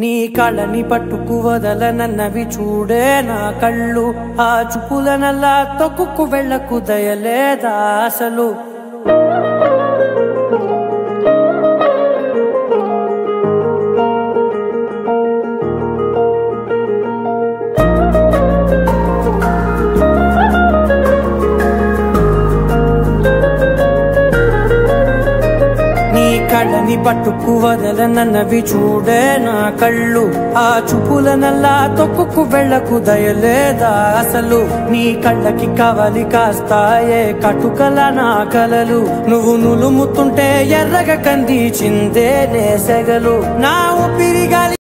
నీ కళని పట్టుకు వదలనన్నవి చూడే నా కళ్ళు. ఆ చూపులనల్లా తొక్కుకు వెళ్ళకు దయలేదా అసలు? కళ్ళని పట్టుకు వదలనన్నవి చూడే నా కళ్ళు. ఆ చూపులనల్లా తొక్కుకు వెళ్ళకు దయలేదా అసలు? నీ కళ్ళకి కవలి కాస్తాయే కటుకల నా కలలు. నువ్వు నులుముతుంటే ఎర్రగ కంది చిందే నేసెగలు నా ఊపిరిగాలి